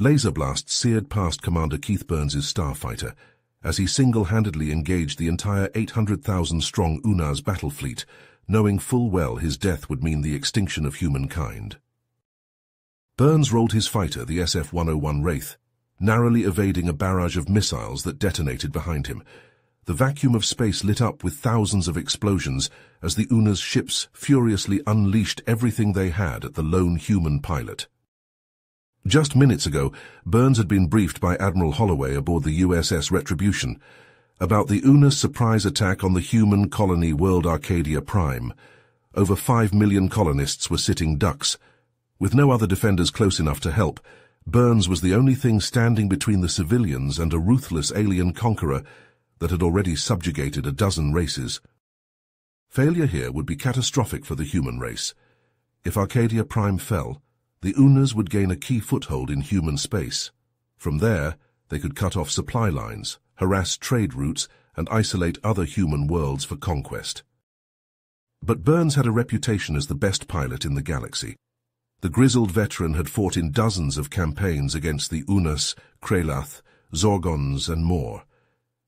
Laser blasts seared past Commander Keith Burns' starfighter as he single-handedly engaged the entire 800,000-strong Unas battle fleet, knowing full well his death would mean the extinction of humankind. Burns rolled his fighter, the SF-101 Wraith, narrowly evading a barrage of missiles that detonated behind him. The vacuum of space lit up with thousands of explosions as the Una's ships furiously unleashed everything they had at the lone human pilot. Just minutes ago, Burns had been briefed by Admiral Holloway aboard the USS Retribution about the Una's surprise attack on the human colony World Arcadia Prime. Over five million colonists were sitting ducks. With no other defenders close enough to help, Burns was the only thing standing between the civilians and a ruthless alien conqueror that had already subjugated a dozen races. Failure here would be catastrophic for the human race. If Arcadia Prime fell, the Unas would gain a key foothold in human space. From there, they could cut off supply lines, harass trade routes, and isolate other human worlds for conquest. But Burns had a reputation as the best pilot in the galaxy. The grizzled veteran had fought in dozens of campaigns against the Unas, Krelath, Zorgons, and more.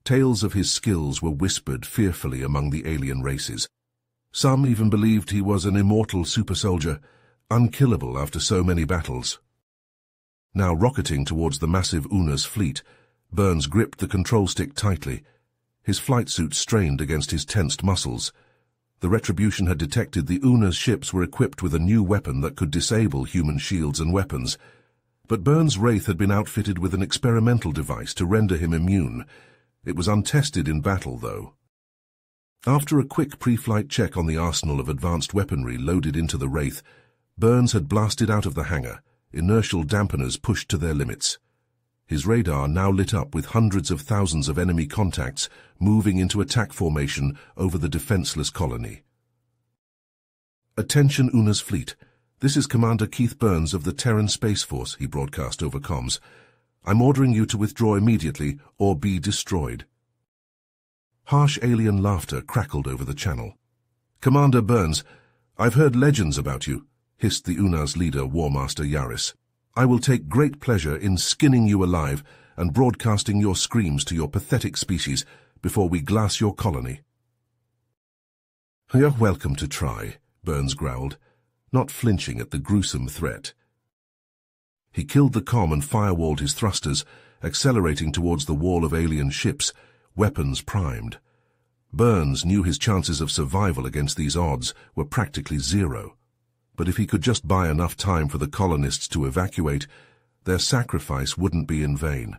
Tales of his skills were whispered fearfully among the alien races. Some even believed he was an immortal super soldier, unkillable after so many battles. Now rocketing towards the massive Una's fleet, Burns gripped the control stick tightly. His flight suit strained against his tensed muscles. The Retribution had detected the Una's ships were equipped with a new weapon that could disable human shields and weapons. But Burns' Wraith had been outfitted with an experimental device to render him immune. It was untested in battle, though. After a quick pre-flight check on the arsenal of advanced weaponry loaded into the Wraith, Burns had blasted out of the hangar, inertial dampeners pushed to their limits. His radar now lit up with hundreds of thousands of enemy contacts moving into attack formation over the defenseless colony. Attention Una's fleet. This is Commander Keith Burns of the Terran Space Force, he broadcast over comms. I'm ordering you to withdraw immediately or be destroyed. Harsh alien laughter crackled over the channel. Commander Burns, I've heard legends about you hissed the Unas leader, War Master Yaris. I will take great pleasure in skinning you alive and broadcasting your screams to your pathetic species before we glass your colony. You're welcome to try, Burns growled, not flinching at the gruesome threat. He killed the com and firewalled his thrusters, accelerating towards the wall of alien ships, weapons primed. Burns knew his chances of survival against these odds were practically zero but if he could just buy enough time for the colonists to evacuate, their sacrifice wouldn't be in vain.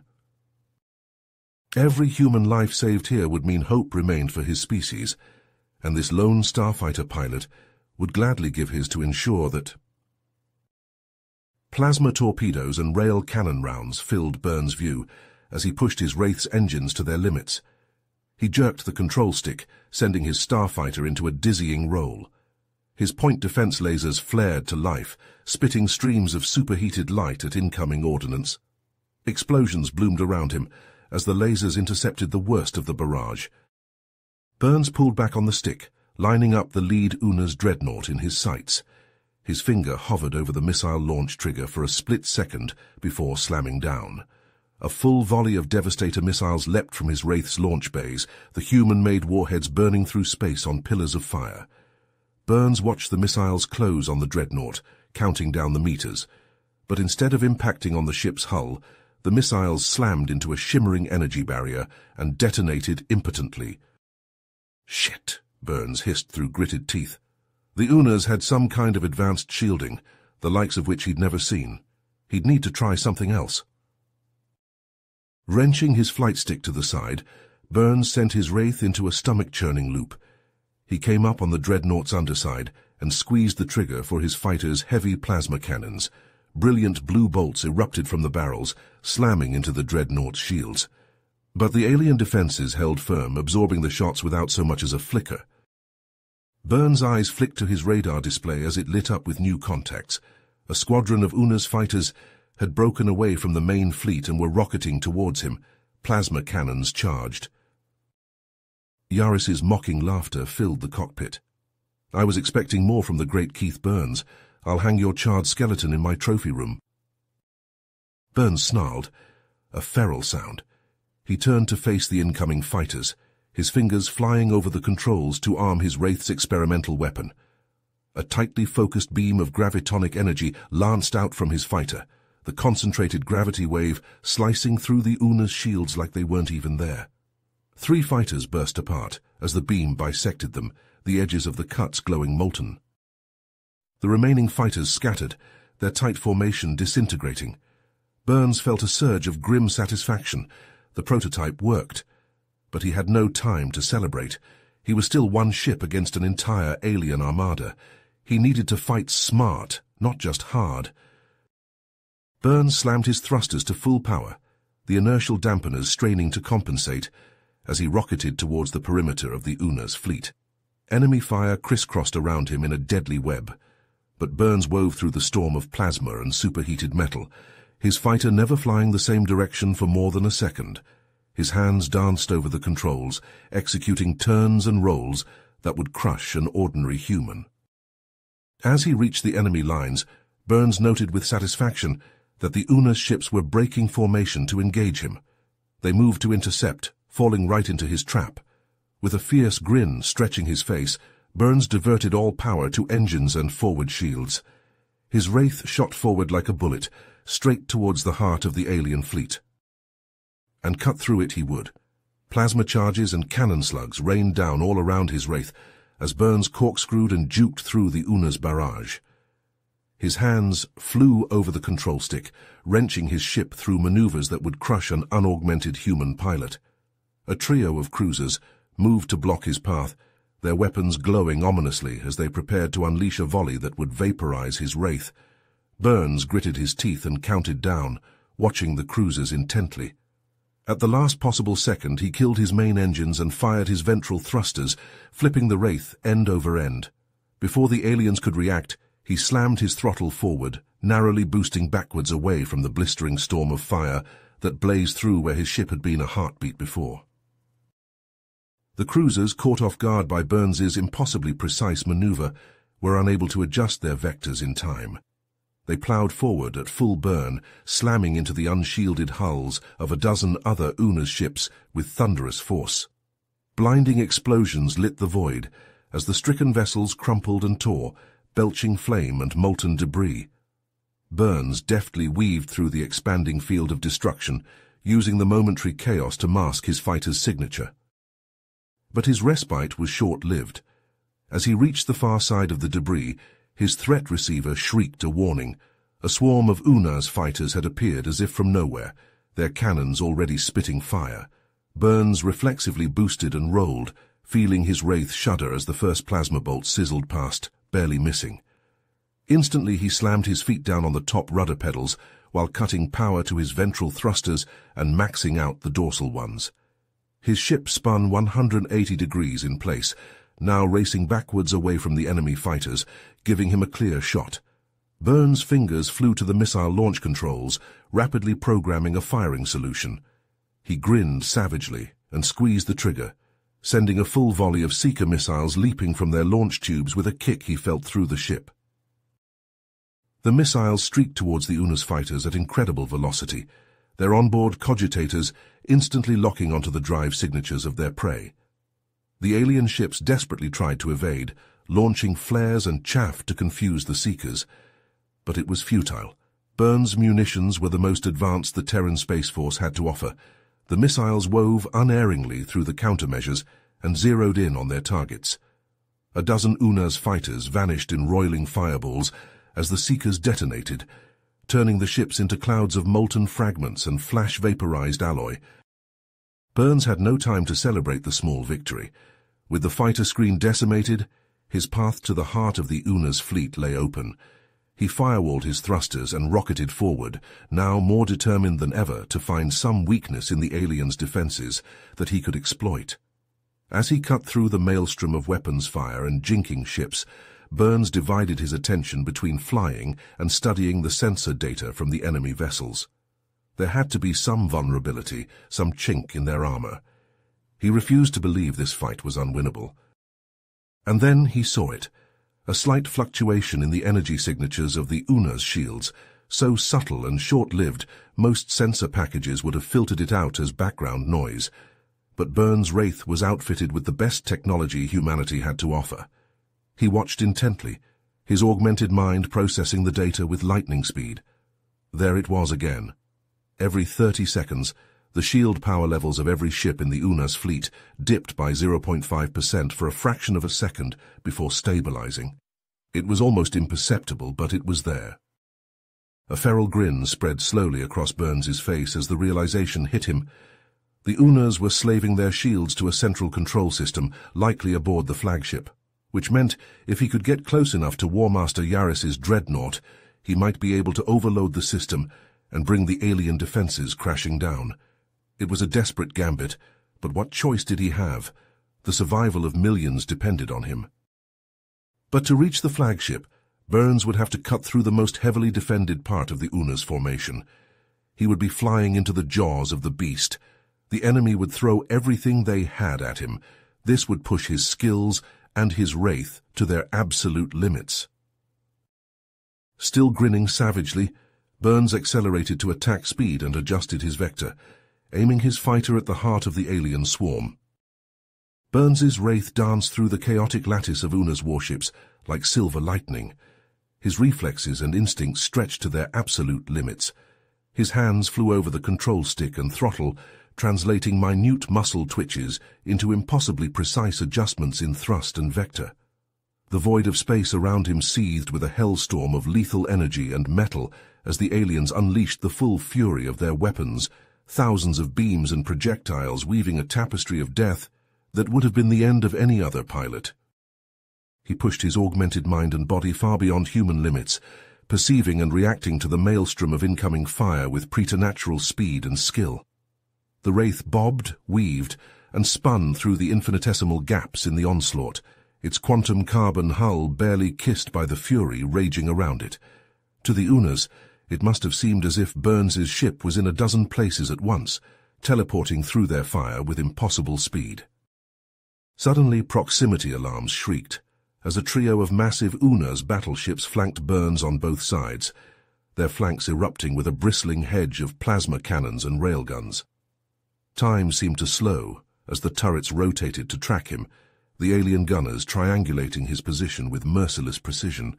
Every human life saved here would mean hope remained for his species, and this lone starfighter pilot would gladly give his to ensure that Plasma torpedoes and rail cannon rounds filled Burns' view as he pushed his Wraith's engines to their limits. He jerked the control stick, sending his starfighter into a dizzying roll. His point defense lasers flared to life, spitting streams of superheated light at incoming ordnance. Explosions bloomed around him as the lasers intercepted the worst of the barrage. Burns pulled back on the stick, lining up the lead Una's dreadnought in his sights. His finger hovered over the missile launch trigger for a split second before slamming down. A full volley of Devastator missiles leapt from his Wraith's launch bays, the human-made warheads burning through space on pillars of fire. Burns watched the missiles close on the dreadnought, counting down the meters, but instead of impacting on the ship's hull, the missiles slammed into a shimmering energy barrier and detonated impotently. Shit, Burns hissed through gritted teeth. The Unas had some kind of advanced shielding, the likes of which he'd never seen. He'd need to try something else. Wrenching his flight stick to the side, Burns sent his Wraith into a stomach-churning loop, he came up on the dreadnought's underside and squeezed the trigger for his fighter's heavy plasma cannons. Brilliant blue bolts erupted from the barrels, slamming into the dreadnought's shields. But the alien defenses held firm, absorbing the shots without so much as a flicker. Burns' eyes flicked to his radar display as it lit up with new contacts. A squadron of Una's fighters had broken away from the main fleet and were rocketing towards him, plasma cannons charged. Yaris's mocking laughter filled the cockpit. I was expecting more from the great Keith Burns. I'll hang your charred skeleton in my trophy room. Burns snarled. A feral sound. He turned to face the incoming fighters, his fingers flying over the controls to arm his Wraith's experimental weapon. A tightly focused beam of gravitonic energy lanced out from his fighter, the concentrated gravity wave slicing through the Una's shields like they weren't even there. Three fighters burst apart as the beam bisected them, the edges of the cuts glowing molten. The remaining fighters scattered, their tight formation disintegrating. Burns felt a surge of grim satisfaction. The prototype worked. But he had no time to celebrate. He was still one ship against an entire alien armada. He needed to fight smart, not just hard. Burns slammed his thrusters to full power, the inertial dampeners straining to compensate, as he rocketed towards the perimeter of the Una's fleet. Enemy fire crisscrossed around him in a deadly web, but Burns wove through the storm of plasma and superheated metal, his fighter never flying the same direction for more than a second. His hands danced over the controls, executing turns and rolls that would crush an ordinary human. As he reached the enemy lines, Burns noted with satisfaction that the Una's ships were breaking formation to engage him. They moved to intercept, falling right into his trap. With a fierce grin stretching his face, Burns diverted all power to engines and forward shields. His Wraith shot forward like a bullet, straight towards the heart of the alien fleet. And cut through it he would. Plasma charges and cannon slugs rained down all around his Wraith, as Burns corkscrewed and juked through the Una's barrage. His hands flew over the control stick, wrenching his ship through maneuvers that would crush an unaugmented human pilot. A trio of cruisers moved to block his path, their weapons glowing ominously as they prepared to unleash a volley that would vaporize his wraith. Burns gritted his teeth and counted down, watching the cruisers intently. At the last possible second, he killed his main engines and fired his ventral thrusters, flipping the Wraith end over end. Before the aliens could react, he slammed his throttle forward, narrowly boosting backwards away from the blistering storm of fire that blazed through where his ship had been a heartbeat before. The cruisers, caught off guard by Burns's impossibly precise maneuver, were unable to adjust their vectors in time. They ploughed forward at full burn, slamming into the unshielded hulls of a dozen other Una's ships with thunderous force. Blinding explosions lit the void as the stricken vessels crumpled and tore, belching flame and molten debris. Burns deftly weaved through the expanding field of destruction, using the momentary chaos to mask his fighter's signature. But his respite was short-lived. As he reached the far side of the debris, his threat receiver shrieked a warning. A swarm of Una's fighters had appeared as if from nowhere, their cannons already spitting fire. Burns reflexively boosted and rolled, feeling his wraith shudder as the first plasma bolt sizzled past, barely missing. Instantly he slammed his feet down on the top rudder pedals while cutting power to his ventral thrusters and maxing out the dorsal ones. His ship spun 180 degrees in place, now racing backwards away from the enemy fighters, giving him a clear shot. Burns' fingers flew to the missile launch controls, rapidly programming a firing solution. He grinned savagely and squeezed the trigger, sending a full volley of Seeker missiles leaping from their launch tubes with a kick he felt through the ship. The missiles streaked towards the Una's fighters at incredible velocity, their onboard cogitators instantly locking onto the drive signatures of their prey. The alien ships desperately tried to evade, launching flares and chaff to confuse the Seekers. But it was futile. Burns' munitions were the most advanced the Terran Space Force had to offer. The missiles wove unerringly through the countermeasures and zeroed in on their targets. A dozen Una's fighters vanished in roiling fireballs as the Seekers detonated, turning the ships into clouds of molten fragments and flash-vaporized alloy. Burns had no time to celebrate the small victory. With the fighter screen decimated, his path to the heart of the Una's fleet lay open. He firewalled his thrusters and rocketed forward, now more determined than ever to find some weakness in the aliens' defenses that he could exploit. As he cut through the maelstrom of weapons fire and jinking ships, Burns divided his attention between flying and studying the sensor data from the enemy vessels. There had to be some vulnerability, some chink in their armor. He refused to believe this fight was unwinnable. And then he saw it, a slight fluctuation in the energy signatures of the Una's shields, So subtle and short-lived, most sensor packages would have filtered it out as background noise. But Burns' Wraith was outfitted with the best technology humanity had to offer. He watched intently, his augmented mind processing the data with lightning speed. There it was again. Every 30 seconds, the shield power levels of every ship in the UNA's fleet dipped by 0.5% for a fraction of a second before stabilizing. It was almost imperceptible, but it was there. A feral grin spread slowly across Burns's face as the realization hit him. The UNAs were slaving their shields to a central control system, likely aboard the flagship, which meant if he could get close enough to War Master Yaris's dreadnought, he might be able to overload the system and bring the alien defenses crashing down. It was a desperate gambit, but what choice did he have? The survival of millions depended on him. But to reach the flagship, Burns would have to cut through the most heavily defended part of the UNA's formation. He would be flying into the jaws of the beast. The enemy would throw everything they had at him. This would push his skills and his wraith to their absolute limits. Still grinning savagely, Burns accelerated to attack speed and adjusted his vector, aiming his fighter at the heart of the alien swarm. Burns's wraith danced through the chaotic lattice of Una's warships like silver lightning, his reflexes and instincts stretched to their absolute limits. His hands flew over the control stick and throttle, translating minute muscle twitches into impossibly precise adjustments in thrust and vector. The void of space around him seethed with a hellstorm of lethal energy and metal as the aliens unleashed the full fury of their weapons, thousands of beams and projectiles weaving a tapestry of death that would have been the end of any other pilot. He pushed his augmented mind and body far beyond human limits, perceiving and reacting to the maelstrom of incoming fire with preternatural speed and skill. The wraith bobbed, weaved, and spun through the infinitesimal gaps in the onslaught, its quantum carbon hull barely kissed by the fury raging around it. To the Unas, it must have seemed as if Burns's ship was in a dozen places at once, teleporting through their fire with impossible speed. Suddenly proximity alarms shrieked as a trio of massive UNA's battleships flanked Burns on both sides, their flanks erupting with a bristling hedge of plasma cannons and railguns. Time seemed to slow as the turrets rotated to track him, the alien gunners triangulating his position with merciless precision.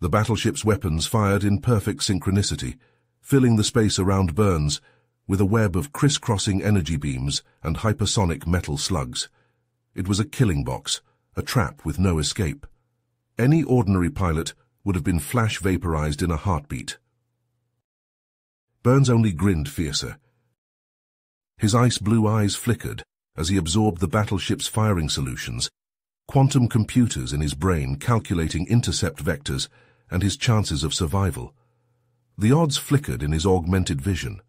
The battleship's weapons fired in perfect synchronicity, filling the space around Burns with a web of crisscrossing energy beams and hypersonic metal slugs. It was a killing box, a trap with no escape. Any ordinary pilot would have been flash vaporized in a heartbeat. Burns only grinned fiercer. His ice-blue eyes flickered as he absorbed the battleship's firing solutions, quantum computers in his brain calculating intercept vectors and his chances of survival. The odds flickered in his augmented vision.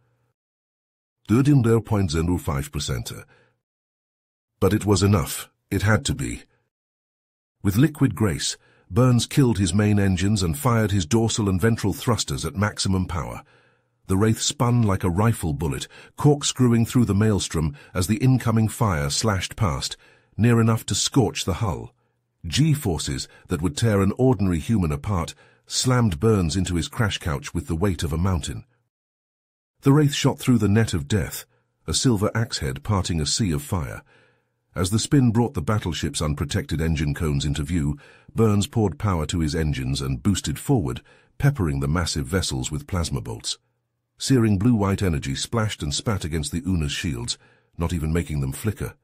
13.05%. But it was enough. It had to be. With liquid grace, Burns killed his main engines and fired his dorsal and ventral thrusters at maximum power. The Wraith spun like a rifle bullet, corkscrewing through the maelstrom as the incoming fire slashed past, near enough to scorch the hull. G-forces that would tear an ordinary human apart slammed Burns into his crash couch with the weight of a mountain. The Wraith shot through the net of death, a silver axe head parting a sea of fire. As the spin brought the battleship's unprotected engine cones into view, Burns poured power to his engines and boosted forward, peppering the massive vessels with plasma bolts. Searing blue-white energy splashed and spat against the Una's shields, not even making them flicker.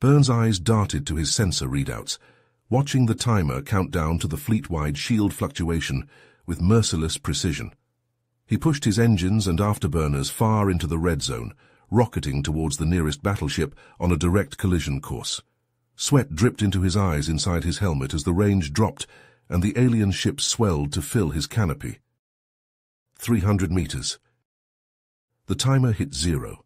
Burns' eyes darted to his sensor readouts, watching the timer count down to the fleet-wide shield fluctuation with merciless precision. He pushed his engines and afterburners far into the red zone, rocketing towards the nearest battleship on a direct collision course. Sweat dripped into his eyes inside his helmet as the range dropped and the alien ship swelled to fill his canopy. 300 meters. The timer hit zero.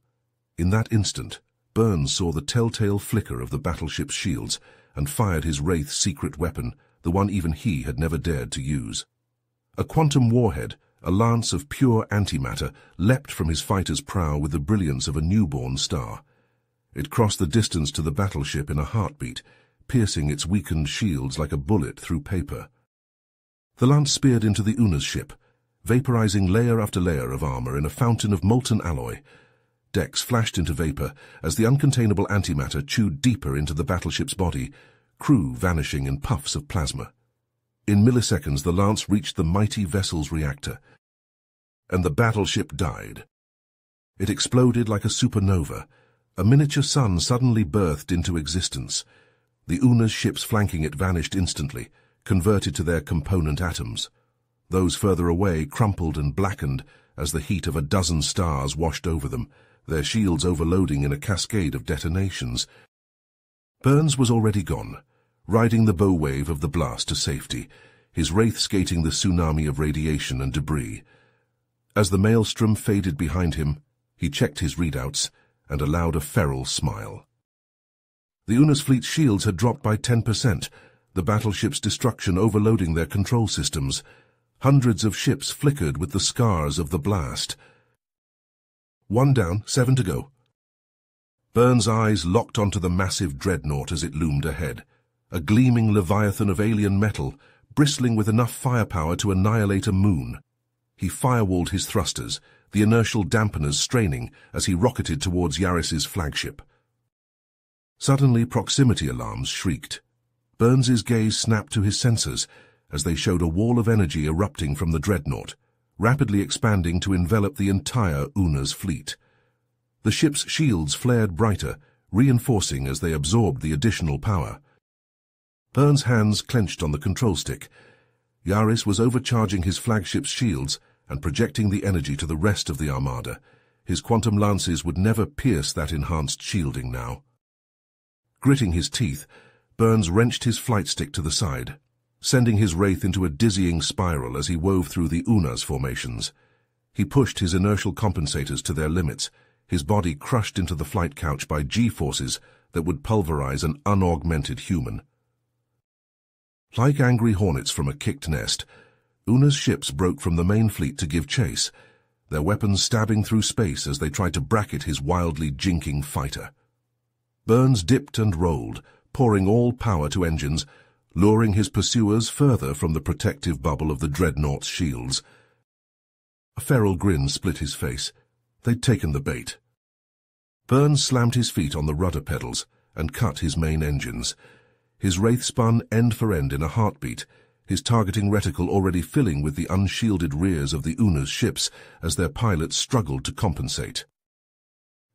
In that instant, Burns saw the telltale flicker of the battleship's shields and fired his Wraith's secret weapon, the one even he had never dared to use. A quantum warhead a lance of pure antimatter leapt from his fighter's prow with the brilliance of a newborn star. It crossed the distance to the battleship in a heartbeat, piercing its weakened shields like a bullet through paper. The lance speared into the Una's ship, vaporizing layer after layer of armor in a fountain of molten alloy. Decks flashed into vapor as the uncontainable antimatter chewed deeper into the battleship's body, crew vanishing in puffs of plasma. In milliseconds, the lance reached the mighty vessel's reactor, and the battleship died. It exploded like a supernova. A miniature sun suddenly birthed into existence. The Una's ships flanking it vanished instantly, converted to their component atoms. Those further away crumpled and blackened as the heat of a dozen stars washed over them, their shields overloading in a cascade of detonations. Burns was already gone, riding the bow wave of the blast to safety, his wraith skating the tsunami of radiation and debris. As the maelstrom faded behind him, he checked his readouts and allowed a feral smile. The Una's fleet's shields had dropped by 10%, the battleship's destruction overloading their control systems. Hundreds of ships flickered with the scars of the blast. One down, seven to go. Burns' eyes locked onto the massive dreadnought as it loomed ahead, a gleaming leviathan of alien metal, bristling with enough firepower to annihilate a moon. He firewalled his thrusters, the inertial dampeners straining as he rocketed towards Yaris's flagship. Suddenly, proximity alarms shrieked. Burns's gaze snapped to his sensors as they showed a wall of energy erupting from the dreadnought, rapidly expanding to envelop the entire Una's fleet. The ship's shields flared brighter, reinforcing as they absorbed the additional power. Burns' hands clenched on the control stick. Yaris was overcharging his flagship's shields and projecting the energy to the rest of the armada. His quantum lances would never pierce that enhanced shielding now. Gritting his teeth, Burns wrenched his flight stick to the side, sending his wraith into a dizzying spiral as he wove through the Unas formations. He pushed his inertial compensators to their limits, his body crushed into the flight couch by G-forces that would pulverize an unaugmented human. Like angry hornets from a kicked nest, Una's ships broke from the main fleet to give chase, their weapons stabbing through space as they tried to bracket his wildly jinking fighter. Burns dipped and rolled, pouring all power to engines, luring his pursuers further from the protective bubble of the dreadnought's shields. A feral grin split his face. They'd taken the bait. Burns slammed his feet on the rudder pedals and cut his main engines. His wraith spun end for end in a heartbeat, his targeting reticle already filling with the unshielded rears of the Una's ships as their pilots struggled to compensate.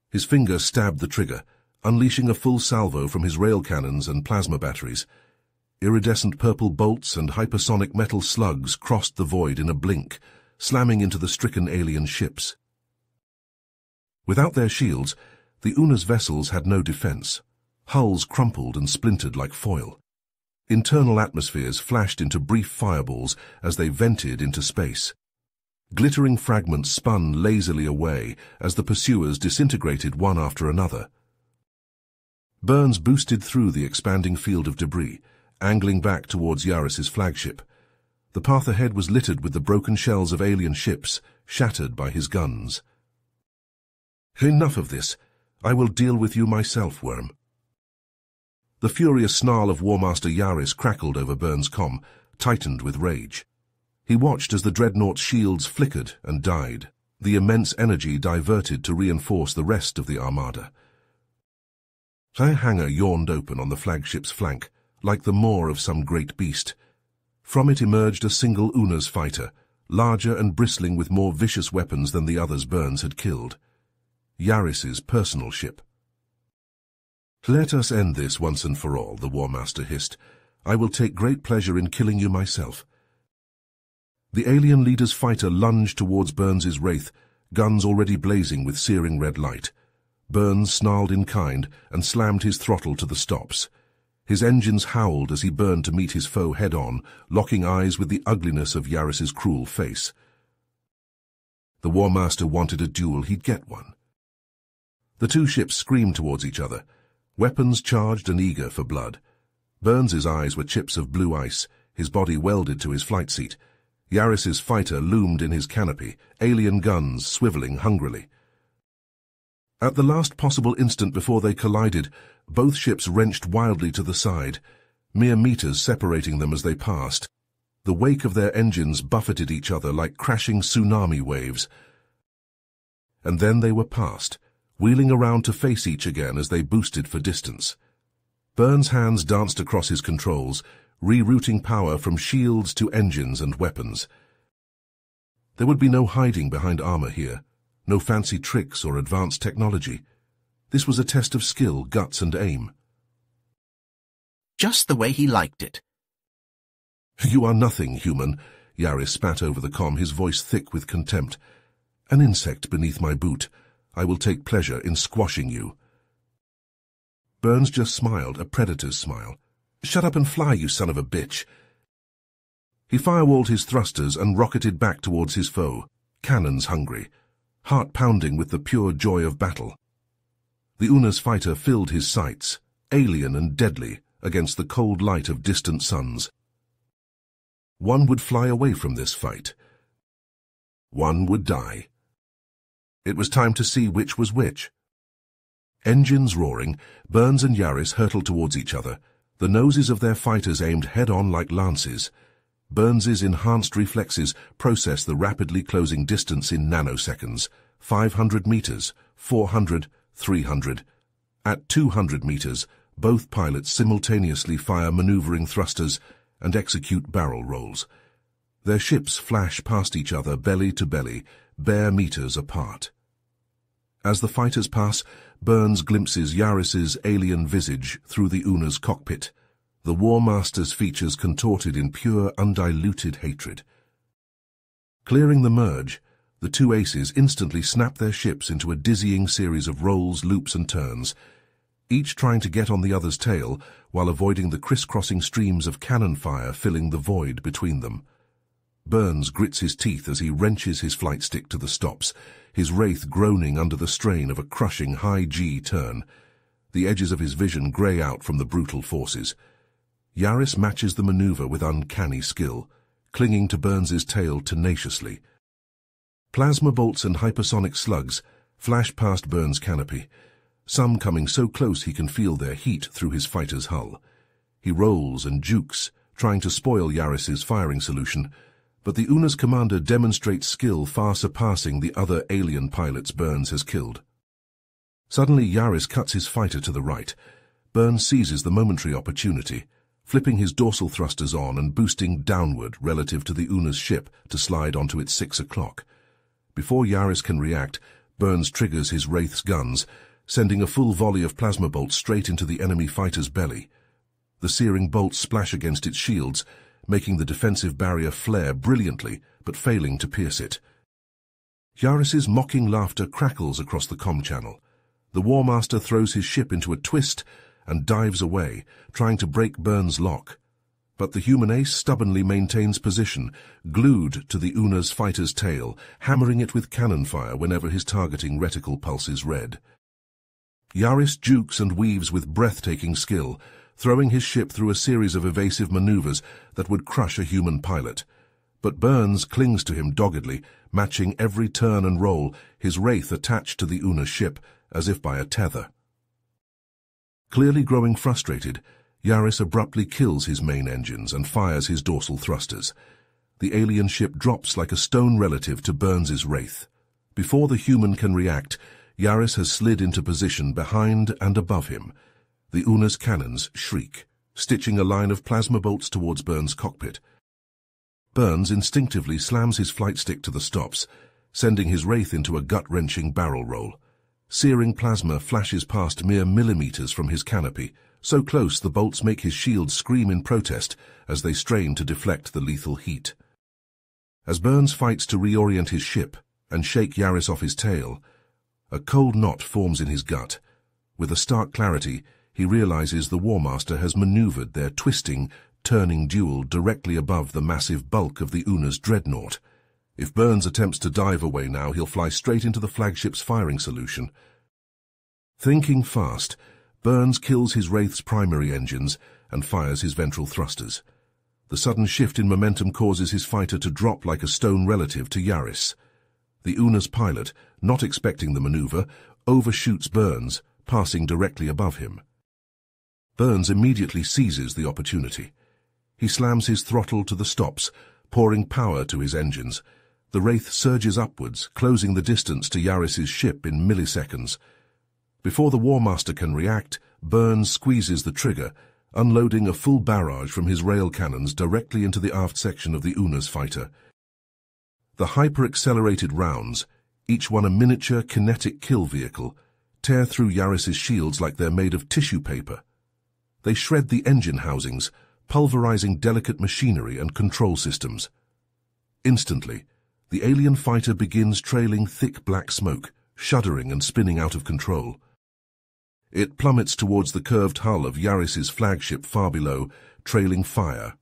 His finger stabbed the trigger, unleashing a full salvo from his rail cannons and plasma batteries. Iridescent purple bolts and hypersonic metal slugs crossed the void in a blink, slamming into the stricken alien ships. Without their shields, the Una's vessels had no defense. Hulls crumpled and splintered like foil. Internal atmospheres flashed into brief fireballs as they vented into space. Glittering fragments spun lazily away as the pursuers disintegrated one after another. Burns boosted through the expanding field of debris, angling back towards Yaris's flagship. The path ahead was littered with the broken shells of alien ships, shattered by his guns. Enough of this. I will deal with you myself, Worm. The furious snarl of War Master Yaris crackled over Burns' com, tightened with rage. He watched as the dreadnought's shields flickered and died, the immense energy diverted to reinforce the rest of the armada. A hangar yawned open on the flagship's flank, like the maw of some great beast. From it emerged a single Una's fighter, larger and bristling with more vicious weapons than the others Burns had killed. Yaris's personal ship. Let us end this once and for all, the War Master hissed. I will take great pleasure in killing you myself. The alien leader's fighter lunged towards Burns's wraith, guns already blazing with searing red light. Burns snarled in kind and slammed his throttle to the stops. His engines howled as he burned to meet his foe head-on, locking eyes with the ugliness of Yaris's cruel face. The War Master wanted a duel, he'd get one. The two ships screamed towards each other, weapons charged and eager for blood. Burns's eyes were chips of blue ice, his body welded to his flight seat. Yaris's fighter loomed in his canopy, alien guns swiveling hungrily. At the last possible instant before they collided, both ships wrenched wildly to the side, mere meters separating them as they passed. The wake of their engines buffeted each other like crashing tsunami waves. And then they were past, wheeling around to face each again as they boosted for distance. Burns' hands danced across his controls, rerouting power from shields to engines and weapons. There would be no hiding behind armor here, no fancy tricks or advanced technology. This was a test of skill, guts and aim. Just the way he liked it. You are nothing, human. Yaris spat over the com, his voice thick with contempt. An insect beneath my boot. I will take pleasure in squashing you. Burns just smiled, a predator's smile. Shut up and fly, you son of a bitch. He firewalled his thrusters and rocketed back towards his foe, cannons hungry, heart pounding with the pure joy of battle. The Una's fighter filled his sights, alien and deadly, against the cold light of distant suns. One would fly away from this fight. One would die. It was time to see which was which. Engines roaring, Burns and Yaris hurtled towards each other, the noses of their fighters aimed head-on like lances. Burns's enhanced reflexes process the rapidly closing distance in nanoseconds, 500 meters, 400, 300. At 200 meters, both pilots simultaneously fire maneuvering thrusters and execute barrel rolls. Their ships flash past each other belly to belly, bare meters apart. As the fighters pass, Burns glimpses Yaris's alien visage through the Una's cockpit, the War Master's features contorted in pure, undiluted hatred. Clearing the merge, the two aces instantly snap their ships into a dizzying series of rolls, loops and turns, each trying to get on the other's tail while avoiding the crisscrossing streams of cannon fire filling the void between them. Burns grits his teeth as he wrenches his flight stick to the stops, his wraith groaning under the strain of a crushing high-G turn. The edges of his vision grey out from the brutal forces. Yaris matches the maneuver with uncanny skill, clinging to Burns's tail tenaciously. Plasma bolts and hypersonic slugs flash past Burns' canopy, some coming so close he can feel their heat through his fighter's hull. He rolls and jukes, trying to spoil Yaris's firing solution, but the Una's commander demonstrates skill far surpassing the other alien pilots Burns has killed. Suddenly Yaris cuts his fighter to the right. Burns seizes the momentary opportunity, flipping his dorsal thrusters on and boosting downward relative to the Una's ship to slide onto its six o'clock. Before Yaris can react, Burns triggers his Wraith's guns, sending a full volley of plasma bolts straight into the enemy fighter's belly. The searing bolts splash against its shields, making the defensive barrier flare brilliantly, but failing to pierce it. Yaris's mocking laughter crackles across the com channel. The War Master throws his ship into a twist and dives away, trying to break Burns' lock. But the human ace stubbornly maintains position, glued to the Una's fighter's tail, hammering it with cannon fire whenever his targeting reticle pulses red. Yaris jukes and weaves with breathtaking skill, throwing his ship through a series of evasive maneuvers that would crush a human pilot. But Burns clings to him doggedly, matching every turn and roll, his wraith attached to the Una ship, as if by a tether. Clearly growing frustrated, Yaris abruptly kills his main engines and fires his dorsal thrusters. The alien ship drops like a stone relative to Burns's wraith. Before the human can react, Yaris has slid into position behind and above him. The Una's cannons shriek, stitching a line of plasma bolts towards Burns' cockpit. Burns instinctively slams his flight stick to the stops, sending his wraith into a gut-wrenching barrel roll. Searing plasma flashes past mere millimeters from his canopy, so close the bolts make his shield scream in protest as they strain to deflect the lethal heat. As Burns fights to reorient his ship and shake Yaris off his tail, a cold knot forms in his gut. With a stark clarity, he realizes the War Master has maneuvered their twisting, turning duel directly above the massive bulk of the Una's dreadnought. If Burns attempts to dive away now, he'll fly straight into the flagship's firing solution. Thinking fast, Burns kills his Wraith's primary engines and fires his ventral thrusters. The sudden shift in momentum causes his fighter to drop like a stone relative to Yaris. The Una's pilot, not expecting the maneuver, overshoots Burns, passing directly above him. Burns immediately seizes the opportunity. He slams his throttle to the stops, pouring power to his engines. The Wraith surges upwards, closing the distance to Yaris's ship in milliseconds. Before the War Master can react, Burns squeezes the trigger, unloading a full barrage from his rail cannons directly into the aft section of the Una's fighter. The hyper-accelerated rounds, each one a miniature kinetic kill vehicle, tear through Yaris's shields like they're made of tissue paper. They shred the engine housings, pulverizing delicate machinery and control systems. Instantly, the alien fighter begins trailing thick black smoke, shuddering and spinning out of control. It plummets towards the curved hull of Yaris's flagship far below, trailing fire.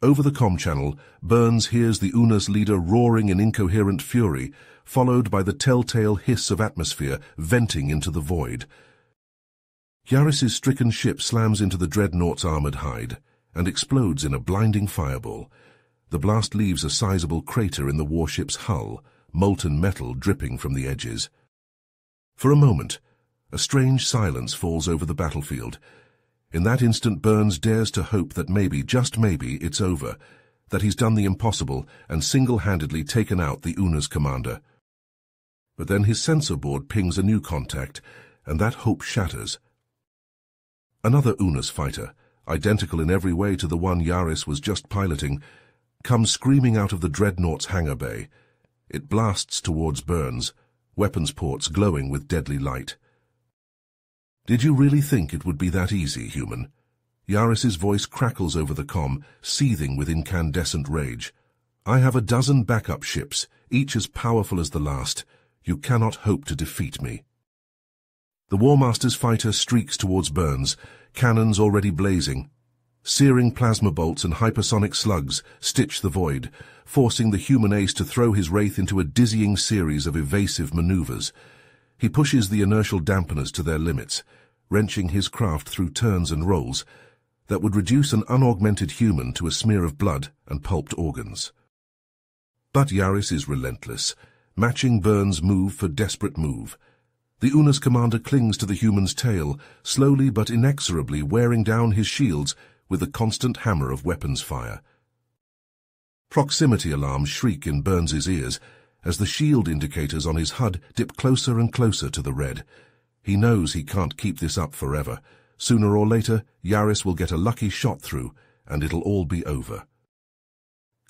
Over the com channel, Burns hears the Una's leader roaring in incoherent fury, followed by the telltale hiss of atmosphere venting into the void. Yaris's stricken ship slams into the dreadnought's armored hide and explodes in a blinding fireball. The blast leaves a sizable crater in the warship's hull, molten metal dripping from the edges. For a moment, a strange silence falls over the battlefield. In that instant, Burns dares to hope that maybe, just maybe, it's over, that he's done the impossible and single-handedly taken out the Una's commander. But then his sensor board pings a new contact, and that hope shatters. Another Una's fighter, identical in every way to the one Yaris was just piloting, comes screaming out of the dreadnought's hangar bay. It blasts towards Burns, weapons ports glowing with deadly light. Did you really think it would be that easy, human? Yaris's voice crackles over the com, seething with incandescent rage. I have a dozen backup ships, each as powerful as the last. You cannot hope to defeat me. The War Master's fighter streaks towards Burns, cannons already blazing. Searing plasma bolts and hypersonic slugs stitch the void, forcing the human ace to throw his wraith into a dizzying series of evasive maneuvers. He pushes the inertial dampeners to their limits, wrenching his craft through turns and rolls that would reduce an unaugmented human to a smear of blood and pulped organs. But Yaris is relentless, matching Burns' move for desperate move. The Una's commander clings to the human's tail, slowly but inexorably wearing down his shields with the constant hammer of weapons fire. Proximity alarms shriek in Burns's ears as the shield indicators on his HUD dip closer and closer to the red, he knows he can't keep this up forever. Sooner or later, Yaris will get a lucky shot through, and it'll all be over.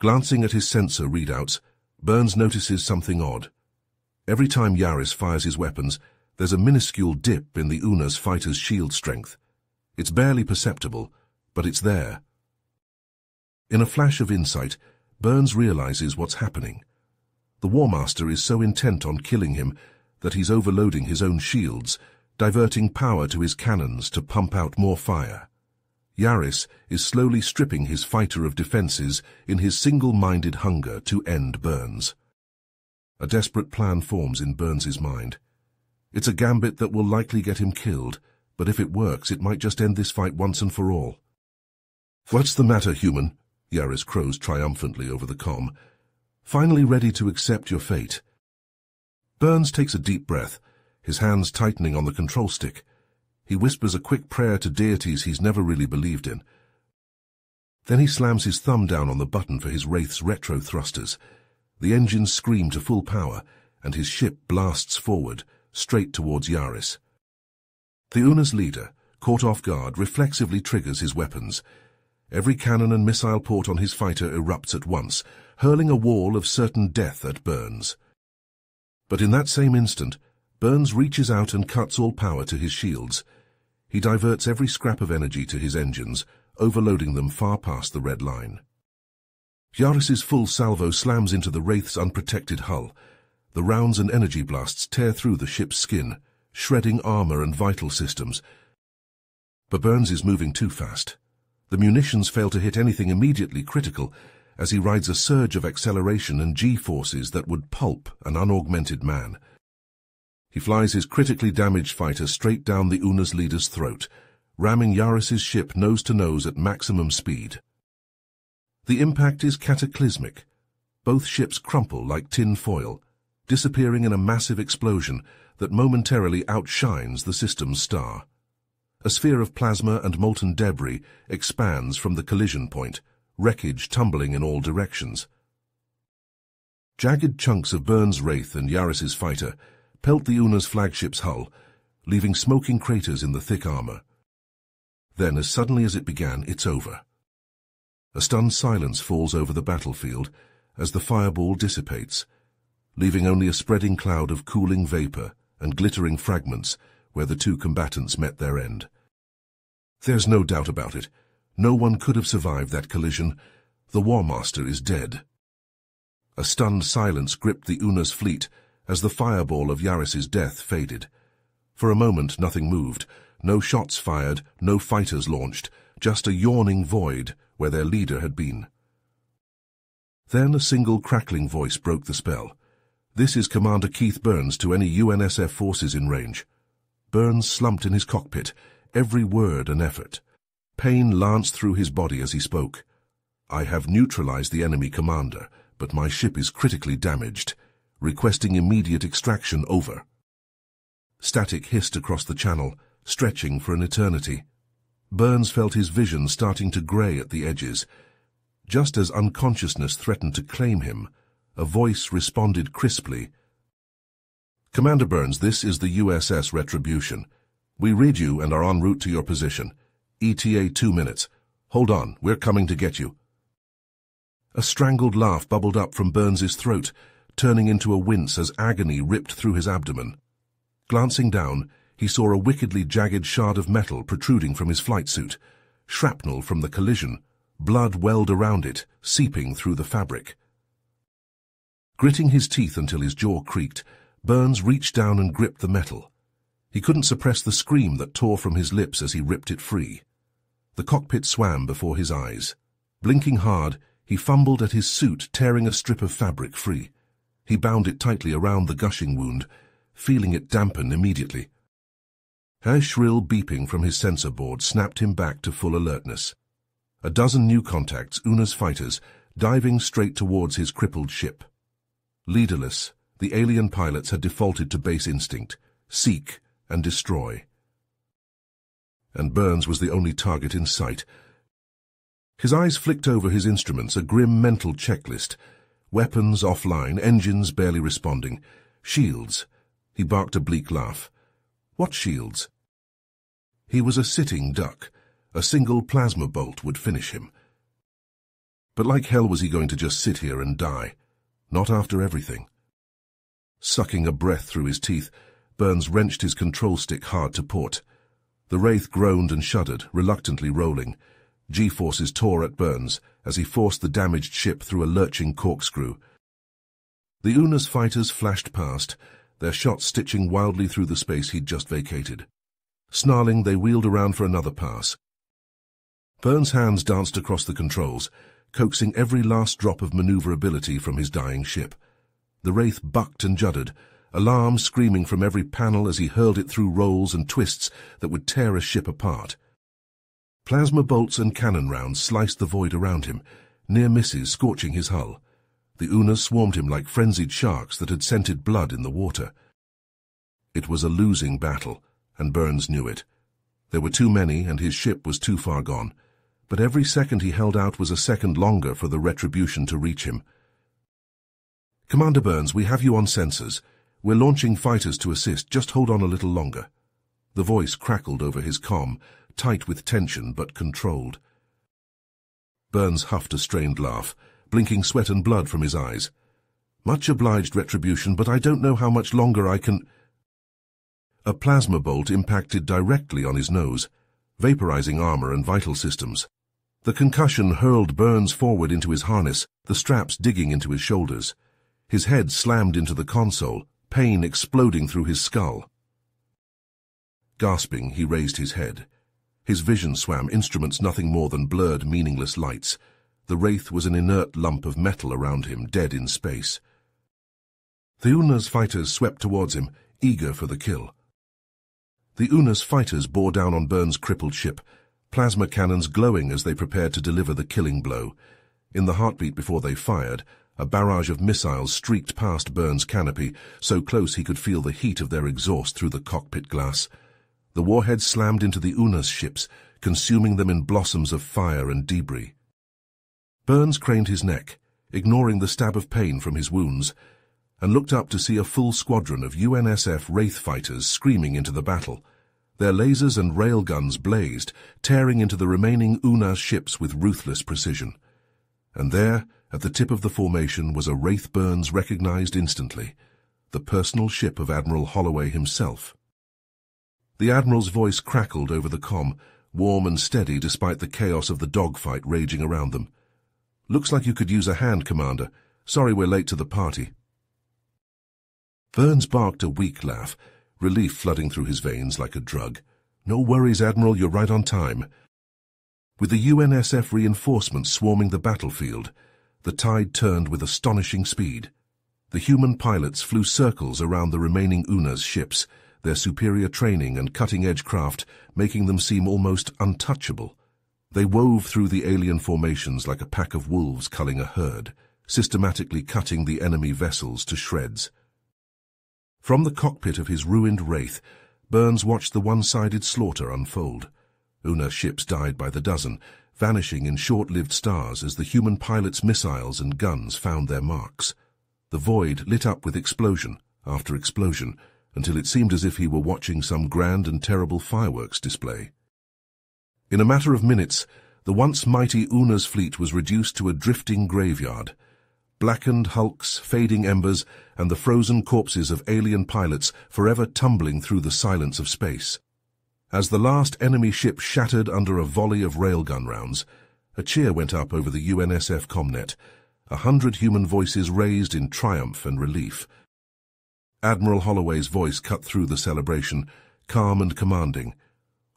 Glancing at his sensor readouts, Burns notices something odd. Every time Yaris fires his weapons, there's a minuscule dip in the Una's fighter's shield strength. It's barely perceptible, but it's there. In a flash of insight, Burns realizes what's happening. The War Master is so intent on killing him that he's overloading his own shields, diverting power to his cannons to pump out more fire. Yaris is slowly stripping his fighter of defenses in his single-minded hunger to end Burns. A desperate plan forms in Burns's mind. It's a gambit that will likely get him killed, but if it works, it might just end this fight once and for all. What's the matter, human? Yaris crows triumphantly over the com. Finally ready to accept your fate. Burns takes a deep breath, his hands tightening on the control stick. He whispers a quick prayer to deities he's never really believed in. Then he slams his thumb down on the button for his Wraith's retro thrusters. The engines scream to full power, and his ship blasts forward, straight towards Yaris. The Una's leader, caught off guard, reflexively triggers his weapons. Every cannon and missile port on his fighter erupts at once, hurling a wall of certain death at Burns. But in that same instant, Burns reaches out and cuts all power to his shields. He diverts every scrap of energy to his engines, overloading them far past the red line. Yaris's full salvo slams into the Wraith's unprotected hull. The rounds and energy blasts tear through the ship's skin, shredding armor and vital systems. But Burns is moving too fast. The munitions fail to hit anything immediately critical, as he rides a surge of acceleration and G-forces that would pulp an unaugmented man. He flies his critically damaged fighter straight down the Una's leader's throat, ramming Yaris's ship nose to nose at maximum speed. The impact is cataclysmic. Both ships crumple like tin foil, disappearing in a massive explosion that momentarily outshines the system's star. A sphere of plasma and molten debris expands from the collision point, wreckage tumbling in all directions. Jagged chunks of Burns' Wraith and Yaris's fighter pelt the Una's flagship's hull, leaving smoking craters in the thick armor. Then, as suddenly as it began, it's over. A stunned silence falls over the battlefield as the fireball dissipates, leaving only a spreading cloud of cooling vapor and glittering fragments where the two combatants met their end. There's no doubt about it. No one could have survived that collision. The War Master is dead. A stunned silence gripped the Una's fleet as the fireball of Yaris's death faded. For a moment nothing moved, no shots fired, no fighters launched, just a yawning void where their leader had been. Then a single crackling voice broke the spell. This is Commander Keith Burns to any UNSF forces in range. Burns slumped in his cockpit, every word an effort. Pain lanced through his body as he spoke. I have neutralized the enemy commander, but my ship is critically damaged. Requesting immediate extraction over. Static hissed across the channel, stretching for an eternity. Burns felt his vision starting to grey at the edges. Just as unconsciousness threatened to claim him, a voice responded crisply. Commander Burns, this is the USS Retribution. We read you and are en route to your position. ETA two minutes. Hold on, we're coming to get you. A strangled laugh bubbled up from Burns's throat, turning into a wince as agony ripped through his abdomen. Glancing down, he saw a wickedly jagged shard of metal protruding from his flight suit, shrapnel from the collision, blood welled around it, seeping through the fabric. Gritting his teeth until his jaw creaked, Burns reached down and gripped the metal. He couldn't suppress the scream that tore from his lips as he ripped it free. The cockpit swam before his eyes. Blinking hard, he fumbled at his suit, tearing a strip of fabric free. He bound it tightly around the gushing wound, feeling it dampen immediately. A shrill beeping from his sensor board snapped him back to full alertness. A dozen new contacts, Una's fighters, diving straight towards his crippled ship. Leaderless, the alien pilots had defaulted to base instinct, seek and destroy. And Burns was the only target in sight. His eyes flicked over his instruments, a grim mental checklist. Weapons offline, engines barely responding. Shields, he barked a bleak laugh. What shields? He was a sitting duck. A single plasma bolt would finish him. But like hell was he going to just sit here and die? Not after everything. Sucking a breath through his teeth, Burns wrenched his control stick hard to port. The Wraith groaned and shuddered, reluctantly rolling. G-forces tore at Burns as he forced the damaged ship through a lurching corkscrew. The Una's fighters flashed past, their shots stitching wildly through the space he'd just vacated. Snarling, they wheeled around for another pass. Burns' hands danced across the controls, coaxing every last drop of maneuverability from his dying ship. The Wraith bucked and juddered, alarm screaming from every panel as he hurled it through rolls and twists that would tear a ship apart. Plasma bolts and cannon rounds sliced the void around him, near misses scorching his hull. The Unas swarmed him like frenzied sharks that had scented blood in the water. It was a losing battle, and Burns knew it. There were too many, and his ship was too far gone. But every second he held out was a second longer for the retribution to reach him. Commander Burns, we have you on sensors. We're launching fighters to assist. Just hold on a little longer. The voice crackled over his com, tight with tension but controlled. Burns huffed a strained laugh blinking sweat and blood from his eyes. Much obliged, Retribution, but I don't know how much longer I can... A plasma bolt impacted directly on his nose, vaporizing armor and vital systems. The concussion hurled Burns forward into his harness, the straps digging into his shoulders. His head slammed into the console, pain exploding through his skull. Gasping, he raised his head. His vision swam, instruments nothing more than blurred, meaningless lights. The Wraith was an inert lump of metal around him, dead in space. The Una's fighters swept towards him, eager for the kill. The Una's fighters bore down on Burns' crippled ship, plasma cannons glowing as they prepared to deliver the killing blow. In the heartbeat before they fired, a barrage of missiles streaked past Burns' canopy, so close he could feel the heat of their exhaust through the cockpit glass. The warheads slammed into the Una's ships, consuming them in blossoms of fire and debris. Burns craned his neck, ignoring the stab of pain from his wounds, and looked up to see a full squadron of UNSF Wraith fighters screaming into the battle. Their lasers and railguns blazed, tearing into the remaining Una ships with ruthless precision. And there, at the tip of the formation, was a Wraith Burns recognized instantly, the personal ship of Admiral Holloway himself. The Admiral's voice crackled over the com, warm and steady despite the chaos of the dogfight raging around them. Looks like you could use a hand, Commander. Sorry we're late to the party. Burns barked a weak laugh, relief flooding through his veins like a drug. No worries, Admiral, you're right on time. With the UNSF reinforcements swarming the battlefield, the tide turned with astonishing speed. The human pilots flew circles around the remaining UNA's ships, their superior training and cutting-edge craft making them seem almost untouchable. They wove through the alien formations like a pack of wolves culling a herd, systematically cutting the enemy vessels to shreds. From the cockpit of his ruined Wraith, Burns watched the one-sided slaughter unfold. Una ships died by the dozen, vanishing in short-lived stars as the human pilots' missiles and guns found their marks. The void lit up with explosion after explosion until it seemed as if he were watching some grand and terrible fireworks display. In a matter of minutes, the once mighty Una's fleet was reduced to a drifting graveyard, blackened hulks, fading embers, and the frozen corpses of alien pilots forever tumbling through the silence of space. As the last enemy ship shattered under a volley of railgun rounds, a cheer went up over the UNSF Comnet, a hundred human voices raised in triumph and relief. Admiral Holloway's voice cut through the celebration, calm and commanding.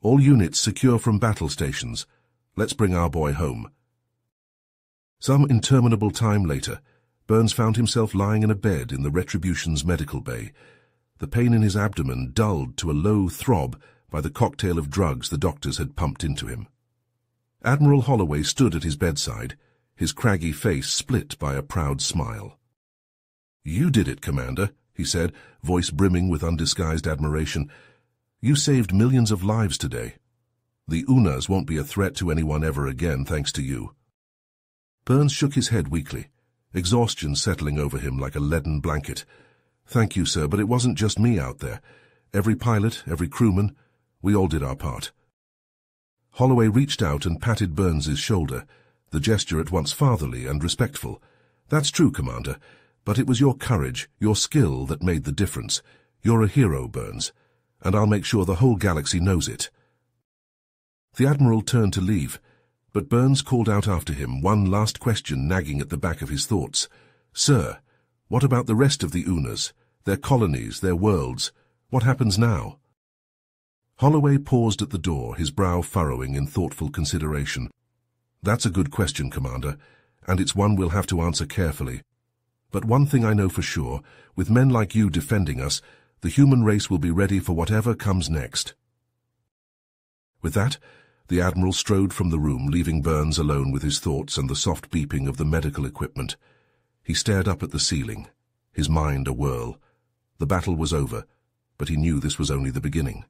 All units secure from battle stations. Let's bring our boy home. Some interminable time later, Burns found himself lying in a bed in the Retribution's medical bay, the pain in his abdomen dulled to a low throb by the cocktail of drugs the doctors had pumped into him. Admiral Holloway stood at his bedside, his craggy face split by a proud smile. You did it, Commander, he said, voice brimming with undisguised admiration. You saved millions of lives today. The Unas won't be a threat to anyone ever again, thanks to you. Burns shook his head weakly exhaustion settling over him like a leaden blanket. Thank you, sir, but it wasn't just me out there. Every pilot, every crewman, we all did our part. Holloway reached out and patted Burns's shoulder, the gesture at once fatherly and respectful. That's true, Commander, but it was your courage, your skill that made the difference. You're a hero, Burns, and I'll make sure the whole galaxy knows it. The Admiral turned to leave, but Burns called out after him, one last question nagging at the back of his thoughts. Sir, what about the rest of the Unas, their colonies, their worlds? What happens now? Holloway paused at the door, his brow furrowing in thoughtful consideration. That's a good question, Commander, and it's one we'll have to answer carefully. But one thing I know for sure, with men like you defending us, the human race will be ready for whatever comes next. With that, the Admiral strode from the room, leaving Burns alone with his thoughts and the soft beeping of the medical equipment. He stared up at the ceiling, his mind a whirl. The battle was over, but he knew this was only the beginning.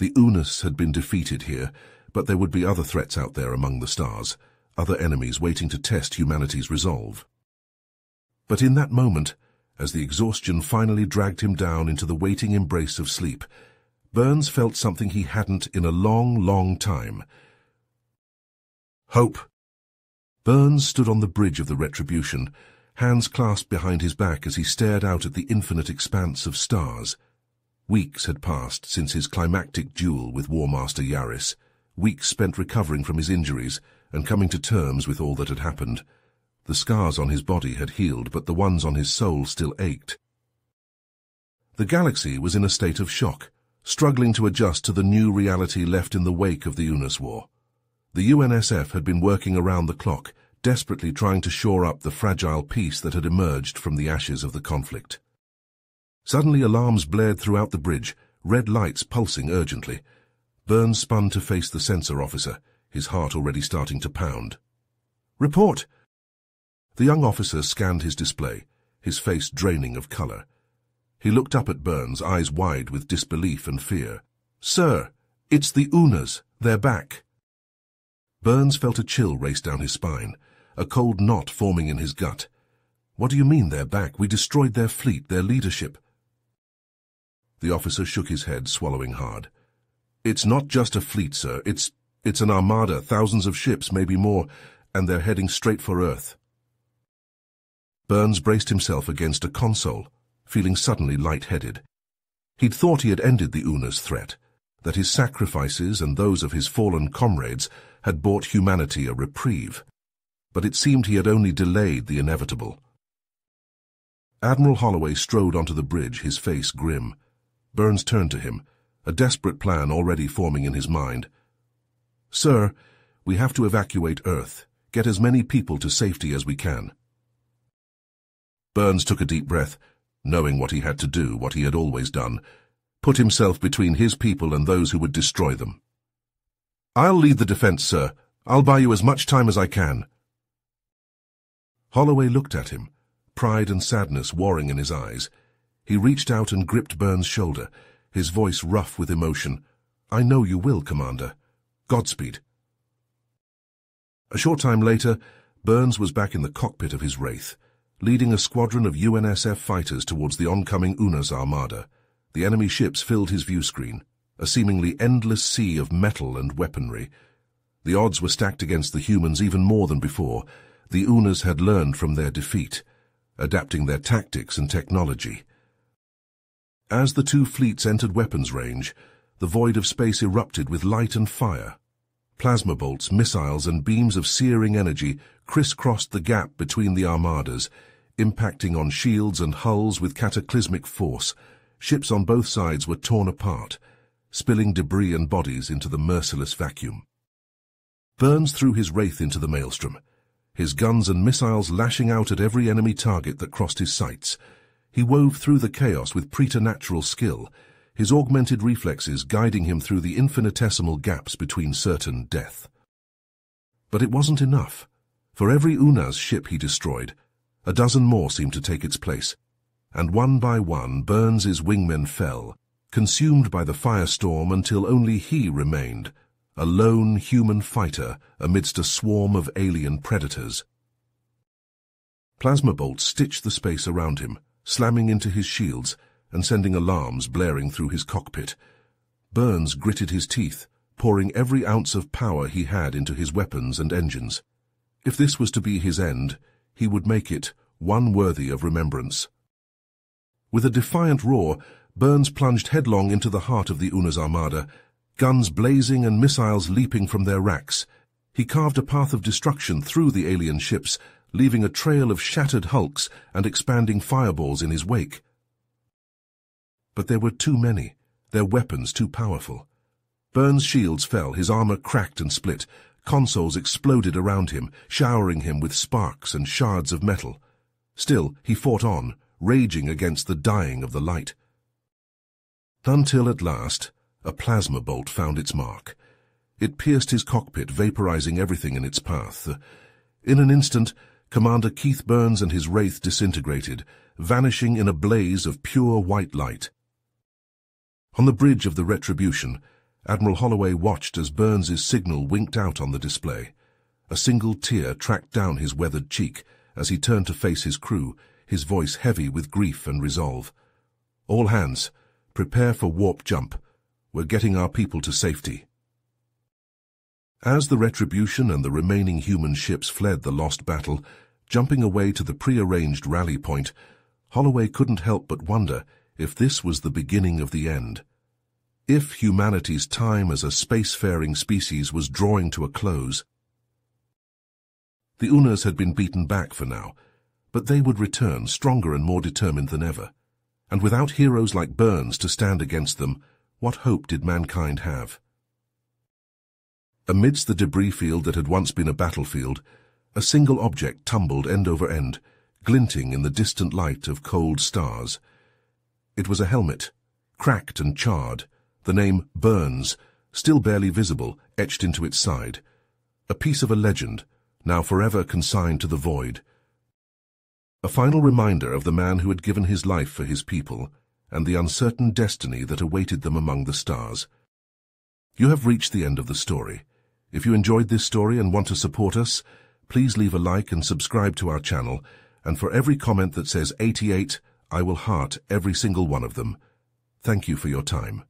The Unas had been defeated here, but there would be other threats out there among the stars, other enemies waiting to test humanity's resolve. But in that moment, as the exhaustion finally dragged him down into the waiting embrace of sleep, Burns felt something he hadn't in a long, long time. Hope. Burns stood on the bridge of the Retribution, hands clasped behind his back as he stared out at the infinite expanse of stars. Weeks had passed since his climactic duel with War Master Yaris, weeks spent recovering from his injuries and coming to terms with all that had happened. The scars on his body had healed, but the ones on his soul still ached. The galaxy was in a state of shock struggling to adjust to the new reality left in the wake of the Unas War. The UNSF had been working around the clock, desperately trying to shore up the fragile peace that had emerged from the ashes of the conflict. Suddenly alarms blared throughout the bridge, red lights pulsing urgently. Burns spun to face the sensor officer, his heart already starting to pound. Report! The young officer scanned his display, his face draining of colour. He looked up at Burns, eyes wide with disbelief and fear. Sir, it's the Unas. They're back. Burns felt a chill race down his spine, a cold knot forming in his gut. What do you mean they're back? We destroyed their fleet, their leadership. The officer shook his head, swallowing hard. It's not just a fleet, sir. It's, it's an armada, thousands of ships, maybe more, and they're heading straight for Earth. Burns braced himself against a console, feeling suddenly light-headed. He'd thought he had ended the Una's threat, that his sacrifices and those of his fallen comrades had bought humanity a reprieve. But it seemed he had only delayed the inevitable. Admiral Holloway strode onto the bridge, his face grim. Burns turned to him, a desperate plan already forming in his mind. Sir, we have to evacuate Earth, get as many people to safety as we can. Burns took a deep breath, knowing what he had to do, what he had always done, put himself between his people and those who would destroy them. I'll lead the defense, sir. I'll buy you as much time as I can. Holloway looked at him, pride and sadness warring in his eyes. He reached out and gripped Burns' shoulder, his voice rough with emotion. I know you will, Commander. Godspeed. A short time later, Burns was back in the cockpit of his Wraith, leading a squadron of UNSF fighters towards the oncoming Una's armada. The enemy ships filled his view screen, a seemingly endless sea of metal and weaponry. The odds were stacked against the humans even more than before. The Unas had learned from their defeat, adapting their tactics and technology. As the two fleets entered weapons range, the void of space erupted with light and fire. Plasma bolts, missiles, and beams of searing energy crisscrossed the gap between the armadas, impacting on shields and hulls with cataclysmic force. Ships on both sides were torn apart, spilling debris and bodies into the merciless vacuum. Burns threw his wraith into the maelstrom, his guns and missiles lashing out at every enemy target that crossed his sights. He wove through the chaos with preternatural skill, his augmented reflexes guiding him through the infinitesimal gaps between certain death. But it wasn't enough. For every Una's ship he destroyed, a dozen more seemed to take its place, and one by one Burns's wingmen fell, consumed by the firestorm until only he remained, a lone human fighter amidst a swarm of alien predators. Plasma bolts stitched the space around him, slamming into his shields and sending alarms blaring through his cockpit. Burns gritted his teeth, pouring every ounce of power he had into his weapons and engines. If this was to be his end, he would make it one worthy of remembrance. With a defiant roar, Burns plunged headlong into the heart of the Una's armada, guns blazing and missiles leaping from their racks. He carved a path of destruction through the alien ships, leaving a trail of shattered hulks and expanding fireballs in his wake. But there were too many, their weapons too powerful. Burns' shields fell, his armor cracked and split. Consoles exploded around him, showering him with sparks and shards of metal. Still, he fought on, raging against the dying of the light. Until at last, a plasma bolt found its mark. It pierced his cockpit, vaporizing everything in its path. In an instant, Commander Keith Burns and his wraith disintegrated, vanishing in a blaze of pure white light. On the bridge of the Retribution, Admiral Holloway watched as Burns's signal winked out on the display. A single tear tracked down his weathered cheek as he turned to face his crew, his voice heavy with grief and resolve. All hands, prepare for warp jump. We're getting our people to safety. As the Retribution and the remaining human ships fled the lost battle, jumping away to the prearranged rally point, Holloway couldn't help but wonder if this was the beginning of the end. If humanity's time as a spacefaring species was drawing to a close. The Unas had been beaten back for now, but they would return stronger and more determined than ever. And without heroes like Burns to stand against them, what hope did mankind have? Amidst the debris field that had once been a battlefield, a single object tumbled end over end, glinting in the distant light of cold stars. It was a helmet, cracked and charred, the name Burns, still barely visible, etched into its side. A piece of a legend, now forever consigned to the void. A final reminder of the man who had given his life for his people, and the uncertain destiny that awaited them among the stars. You have reached the end of the story. If you enjoyed this story and want to support us, Please leave a like and subscribe to our channel, and for every comment that says 88, I will heart every single one of them. Thank you for your time.